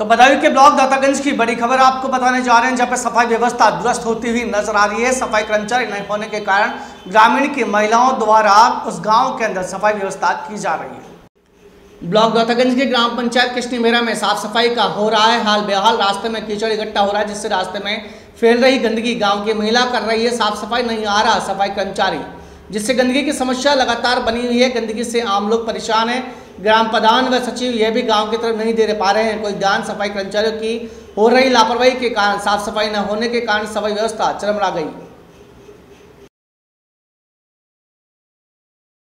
तो बदायूं के ब्लॉक दातागंज की बड़ी खबर आपको बताने जा रहे हैं, जहाँ पर सफ़ाई व्यवस्था दुरुस्त होती हुई नज़र आ रही है। सफ़ाई कर्मचारी नहीं होने के कारण ग्रामीण की महिलाओं द्वारा उस गाँव के अंदर सफ़ाई व्यवस्था की जा रही है। ब्लॉक दातागंज के ग्राम पंचायत कृष्णी मेरा में साफ़ सफ़ाई का हो रहा है। हाल बेहाल रास्ते में कीचड़ इकट्ठा हो रहा है, जिससे रास्ते में फैल रही गंदगी। गाँव की महिला कर रही है, साफ़ सफ़ाई नहीं आ रहा सफ़ाई कर्मचारी, जिससे गंदगी की समस्या लगातार बनी हुई है। गंदगी से आम लोग परेशान हैं। ग्राम प्रधान व सचिव यह भी गाँव की तरफ़ नहीं दे पा रहे हैं। कोई ध्यान सफ़ाई कर्मचारियों की हो रही लापरवाही के कारण, साफ़ सफ़ाई न होने के कारण सफ़ाई व्यवस्था चरमरा गई।